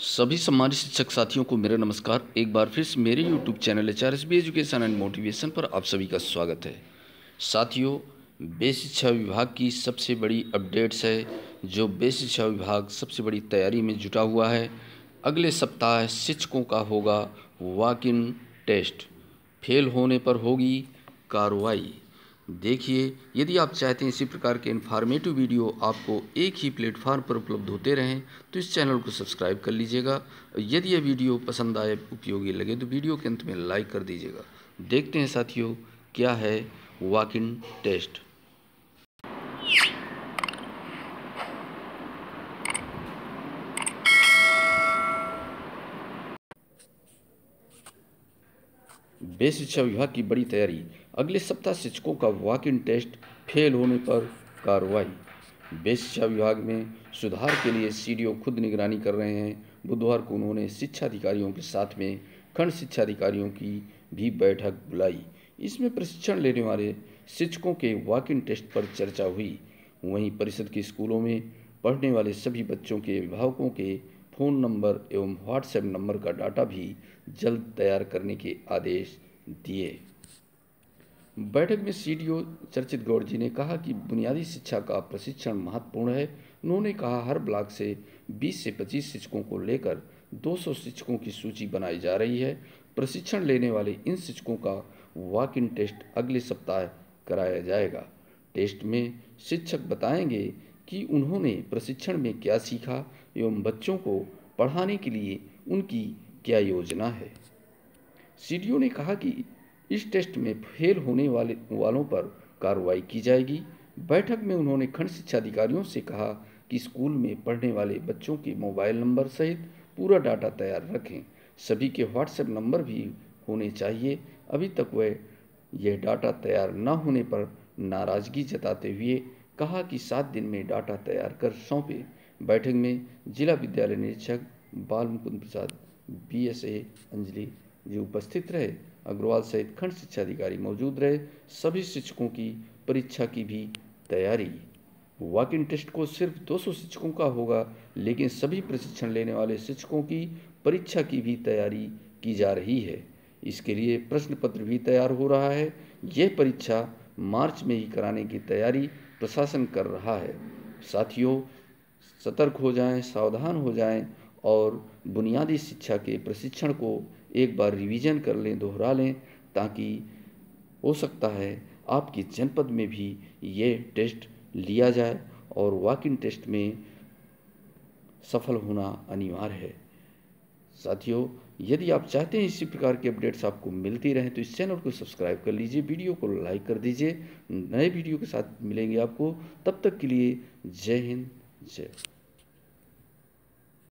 सभी सम्मानित शिक्षक साथियों को मेरा नमस्कार। एक बार फिर से मेरे YouTube channel H R S B education and motivation पर आप सभी का स्वागत है। साथियों, बेस शिक्षा विभाग की सबसे बड़ी अपडेट्स है, जो बेस शिक्षा विभाग सबसे बड़ी तैयारी में जुटा हुआ है। अगले सप्ताह शिक्षकों का होगा वॉक इन टेस्ट फेल होने पर होगी कार्रवाई। देखिए, यदि आप चाहते हैं इसी प्रकार के इन्फॉर्मेटिव वीडियो आपको एक ही प्लेटफार्म पर उपलब्ध होते रहें तो इस चैनल को सब्सक्राइब कर लीजिएगा। यदि यह वीडियो पसंद आए, उपयोगी लगे तो वीडियो के अंत में लाइक कर दीजिएगा। देखते हैं साथियों, क्या है वॉक इन टेस्ट बेस शिक्षा विभाग की बड़ी तैयारी। अगले सप्ताह शिक्षकों का वॉक इन टेस्ट फेल होने पर कार्रवाई। बेस शिक्षा विभाग में सुधार के लिए सीडीओ खुद निगरानी कर रहे हैं। बुधवार को उन्होंने शिक्षा अधिकारियों के साथ में खंड शिक्षा अधिकारियों की भी बैठक बुलाई। इसमें प्रशिक्षण लेने वाले शिक्षकों के वॉक इन टेस्ट पर चर्चा हुई। वहीं परिषद के स्कूलों में पढ़ने वाले सभी बच्चों के अभिभावकों के फ़ोन नंबर एवं व्हाट्सएप नंबर का डाटा भी जल्द तैयार करने के आदेश दिए। बैठक में सीडीओ चर्चित गौड़ जी ने कहा कि बुनियादी शिक्षा का प्रशिक्षण महत्वपूर्ण है। उन्होंने कहा, हर ब्लॉक से 20 से 25 शिक्षकों को लेकर 200 शिक्षकों की सूची बनाई जा रही है। प्रशिक्षण लेने वाले इन शिक्षकों का वॉक इन टेस्ट अगले सप्ताह कराया जाएगा। टेस्ट में शिक्षक बताएँगे कि उन्होंने प्रशिक्षण में क्या सीखा एवं बच्चों को पढ़ाने के लिए उनकी क्या योजना है? सीडीओ ने कहा कि इस टेस्ट में फेल होने वाले, वालों पर कार्रवाई की जाएगी। बैठक में उन्होंने खंड शिक्षा अधिकारियों से कहा कि स्कूल में पढ़ने वाले बच्चों के मोबाइल नंबर सहित पूरा डाटा तैयार रखें। सभी के व्हाट्सएप नंबर भी होने चाहिए। अभी तक वह यह डाटा तैयार न होने पर नाराज़गी जताते हुए कहा कि सात दिन में डाटा तैयार कर सौंपे। बैठक में जिला विद्यालय निरीक्षक Bal Mukund Prasad B S A Anjali ji उपस्थित रहे। अग्रवाल सहित खंड शिक्षा अधिकारी मौजूद रहे। सभी शिक्षकों की परीक्षा की भी तैयारी। वॉक इन टेस्ट को सिर्फ़ 200 शिक्षकों का होगा, लेकिन सभी प्रशिक्षण लेने वाले शिक्षकों की परीक्षा की भी तैयारी की जा रही है। इसके लिए प्रश्न पत्र भी तैयार हो रहा है। यह परीक्षा मार्च में ही कराने की तैयारी प्रशासन कर रहा है। साथियों सतर्क हो जाएँ, सावधान हो जाएँ और बुनियादी शिक्षा के प्रशिक्षण को एक बार रिवीजन कर लें दोहरा लें ताकि हो सकता है आपके जनपद में भी ये टेस्ट लिया जाए और वॉक इन टेस्ट में सफल होना अनिवार्य है। साथियों यदि आप चाहते हैं इसी प्रकार के अपडेट्स आपको मिलती रहें तो इस चैनल को सब्सक्राइब कर लीजिए, वीडियो को लाइक कर दीजिए। नए वीडियो के साथ मिलेंगे आपको। तब तक के लिए जय हिंद, जय